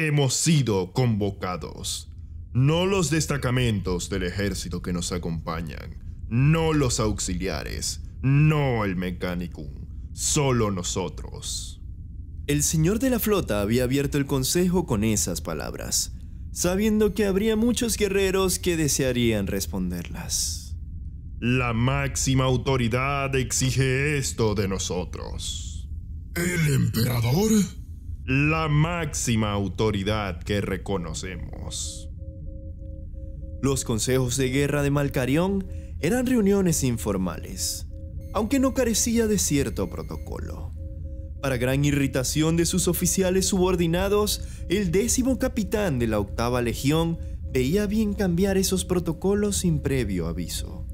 Hemos sido convocados. No los destacamentos del ejército que nos acompañan, no los auxiliares, no el mecánico, solo nosotros. El señor de la flota había abierto el consejo con esas palabras, sabiendo que habría muchos guerreros que desearían responderlas. La máxima autoridad exige esto de nosotros. ¿El emperador? La máxima autoridad que reconocemos. Los consejos de guerra de Malcarión eran reuniones informales, aunque no carecía de cierto protocolo. Para gran irritación de sus oficiales subordinados, el décimo capitán de la octava legión veía bien cambiar esos protocolos sin previo aviso.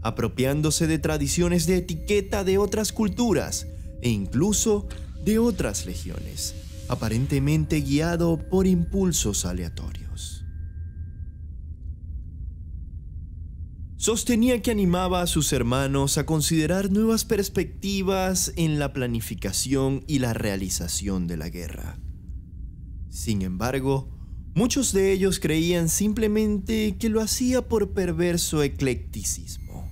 Apropiándose de tradiciones de etiqueta de otras culturas e incluso de otras legiones, aparentemente guiado por impulsos aleatorios. Sostenía que animaba a sus hermanos a considerar nuevas perspectivas en la planificación y la realización de la guerra. Sin embargo, muchos de ellos creían simplemente que lo hacía por perverso eclecticismo.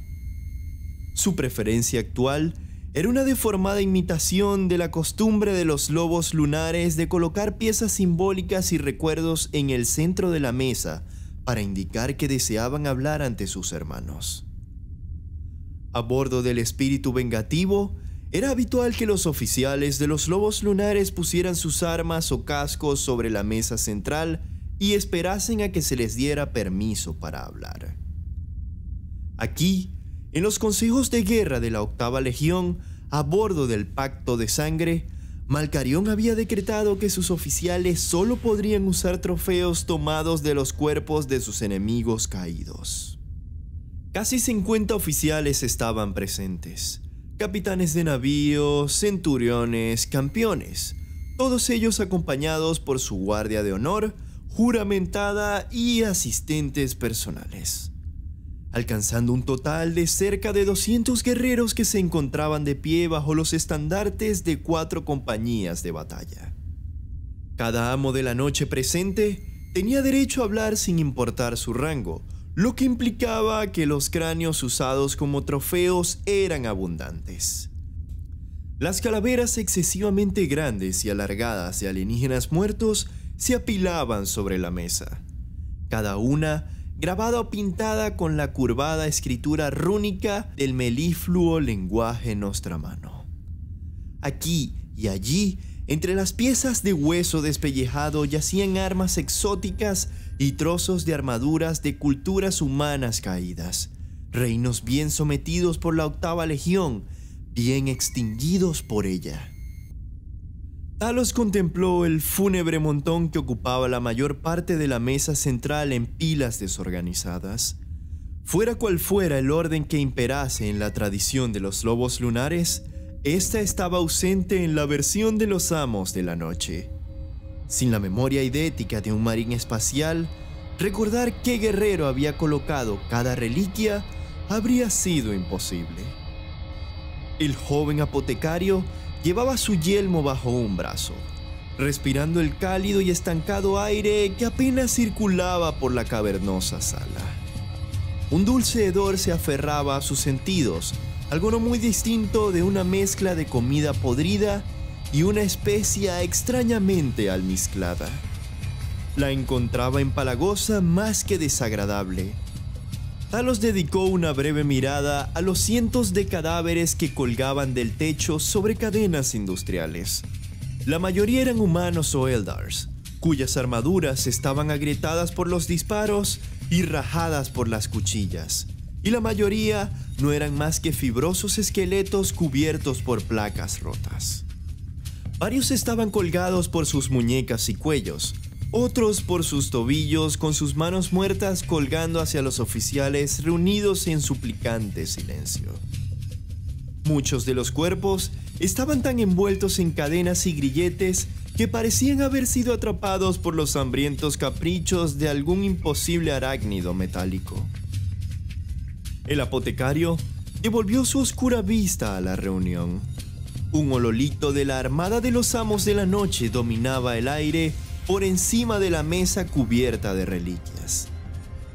Su preferencia actual era una deformada imitación de la costumbre de los lobos lunares de colocar piezas simbólicas y recuerdos en el centro de la mesa para indicar que deseaban hablar ante sus hermanos. A bordo del espíritu vengativo, era habitual que los oficiales de los lobos lunares pusieran sus armas o cascos sobre la mesa central y esperasen a que se les diera permiso para hablar. Aquí, en los consejos de guerra de la octava legión, a bordo del pacto de sangre, Malcarión había decretado que sus oficiales solo podrían usar trofeos tomados de los cuerpos de sus enemigos caídos. Casi 50 oficiales estaban presentes, capitanes de navíos, centuriones, campeones, todos ellos acompañados por su guardia de honor, juramentada y asistentes personales alcanzando un total de cerca de 200 guerreros que se encontraban de pie bajo los estandartes de cuatro compañías de batalla. Cada amo de la noche presente tenía derecho a hablar sin importar su rango, lo que implicaba que los cráneos usados como trofeos eran abundantes. Las calaveras excesivamente grandes y alargadas de alienígenas muertos se apilaban sobre la mesa. Cada una grabada o pintada con la curvada escritura rúnica del melifluo lenguaje nostramano. Aquí y allí, entre las piezas de hueso despellejado yacían armas exóticas y trozos de armaduras de culturas humanas caídas, reinos bien sometidos por la octava legión, bien extinguidos por ella. Talos contempló el fúnebre montón que ocupaba la mayor parte de la mesa central en pilas desorganizadas. Fuera cual fuera el orden que imperase en la tradición de los lobos lunares, esta estaba ausente en la versión de los amos de la noche. Sin la memoria idética de un marín espacial, recordar qué guerrero había colocado cada reliquia habría sido imposible. El joven apotecario Llevaba su yelmo bajo un brazo, respirando el cálido y estancado aire que apenas circulaba por la cavernosa sala. Un dulce hedor se aferraba a sus sentidos, algo no muy distinto de una mezcla de comida podrida y una especia extrañamente almizclada. La encontraba empalagosa más que desagradable, Talos dedicó una breve mirada a los cientos de cadáveres que colgaban del techo sobre cadenas industriales. La mayoría eran humanos o Eldars, cuyas armaduras estaban agrietadas por los disparos y rajadas por las cuchillas, y la mayoría no eran más que fibrosos esqueletos cubiertos por placas rotas. Varios estaban colgados por sus muñecas y cuellos, otros por sus tobillos con sus manos muertas colgando hacia los oficiales reunidos en suplicante silencio. Muchos de los cuerpos estaban tan envueltos en cadenas y grilletes que parecían haber sido atrapados por los hambrientos caprichos de algún imposible arácnido metálico. El apotecario devolvió su oscura vista a la reunión. Un ololito de la armada de los amos de la noche dominaba el aire por encima de la mesa cubierta de reliquias,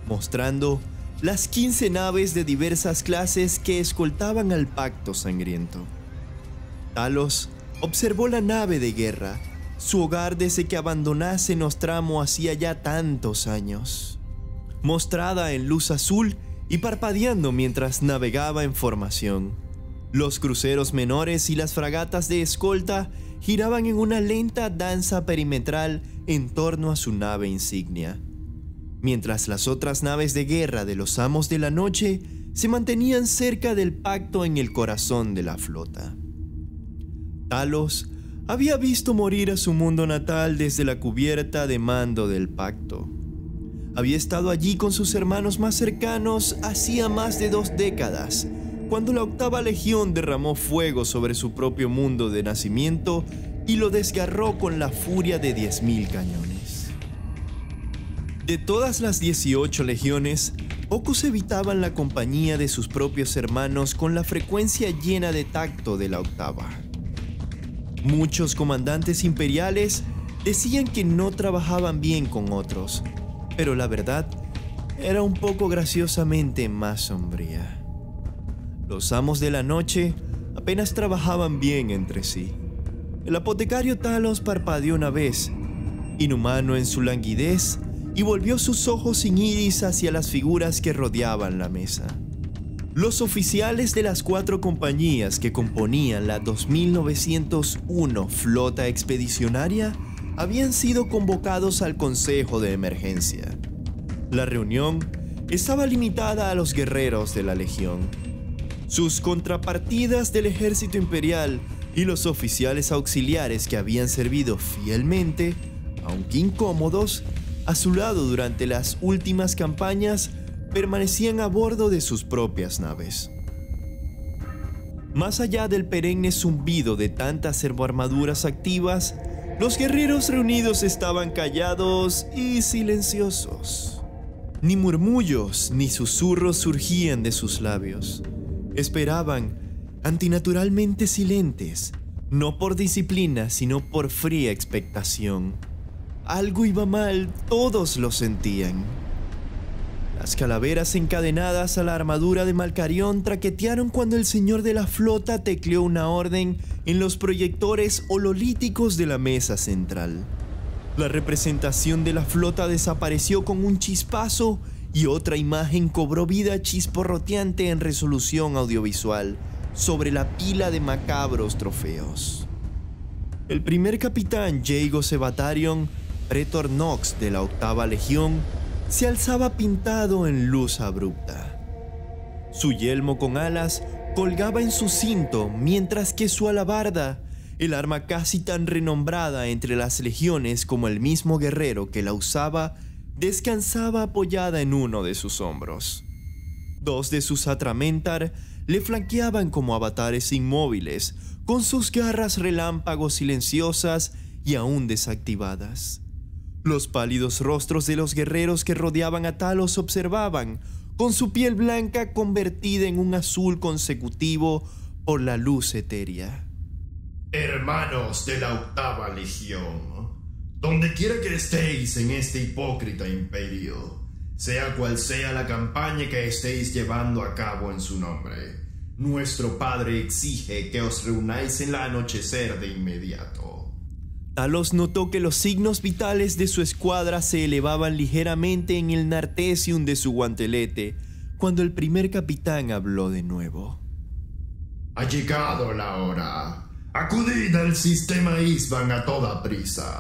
mostrando las 15 naves de diversas clases que escoltaban al pacto sangriento. Talos observó la nave de guerra, su hogar desde que abandonase Nostramo hacía ya tantos años, mostrada en luz azul y parpadeando mientras navegaba en formación. Los cruceros menores y las fragatas de escolta giraban en una lenta danza perimetral en torno a su nave insignia, mientras las otras naves de guerra de los amos de la noche se mantenían cerca del pacto en el corazón de la flota. Talos había visto morir a su mundo natal desde la cubierta de mando del pacto. Había estado allí con sus hermanos más cercanos hacía más de dos décadas, cuando la octava legión derramó fuego sobre su propio mundo de nacimiento y lo desgarró con la furia de 10.000 cañones. De todas las 18 legiones, pocos evitaban la compañía de sus propios hermanos con la frecuencia llena de tacto de la octava. Muchos comandantes imperiales decían que no trabajaban bien con otros, pero la verdad era un poco graciosamente más sombría. Los amos de la noche apenas trabajaban bien entre sí. El apotecario Talos parpadeó una vez, inhumano en su languidez, y volvió sus ojos sin iris hacia las figuras que rodeaban la mesa. Los oficiales de las cuatro compañías que componían la 2901 flota expedicionaria habían sido convocados al Consejo de Emergencia. La reunión estaba limitada a los guerreros de la Legión sus contrapartidas del ejército imperial y los oficiales auxiliares que habían servido fielmente, aunque incómodos, a su lado durante las últimas campañas, permanecían a bordo de sus propias naves. Más allá del perenne zumbido de tantas servoarmaduras activas, los guerreros reunidos estaban callados y silenciosos. Ni murmullos ni susurros surgían de sus labios. Esperaban, antinaturalmente silentes, no por disciplina, sino por fría expectación. Algo iba mal, todos lo sentían. Las calaveras encadenadas a la armadura de Malcarión traquetearon cuando el señor de la flota tecleó una orden en los proyectores hololíticos de la mesa central. La representación de la flota desapareció con un chispazo y otra imagen cobró vida chisporroteante en resolución audiovisual sobre la pila de macabros trofeos. El primer capitán Jago Sebatarion, Pretor Nox de la octava legión, se alzaba pintado en luz abrupta. Su yelmo con alas colgaba en su cinto, mientras que su alabarda, el arma casi tan renombrada entre las legiones como el mismo guerrero que la usaba, descansaba apoyada en uno de sus hombros. Dos de sus atramentar le flanqueaban como avatares inmóviles, con sus garras relámpagos silenciosas y aún desactivadas. Los pálidos rostros de los guerreros que rodeaban a Talos observaban, con su piel blanca convertida en un azul consecutivo por la luz etérea. Hermanos de la octava legión, donde quiera que estéis en este hipócrita imperio, sea cual sea la campaña que estéis llevando a cabo en su nombre, nuestro Padre exige que os reunáis en la anochecer de inmediato. Talos notó que los signos vitales de su escuadra se elevaban ligeramente en el nartesium de su guantelete cuando el primer capitán habló de nuevo. Ha llegado la hora. Acudid al sistema Isban a toda prisa.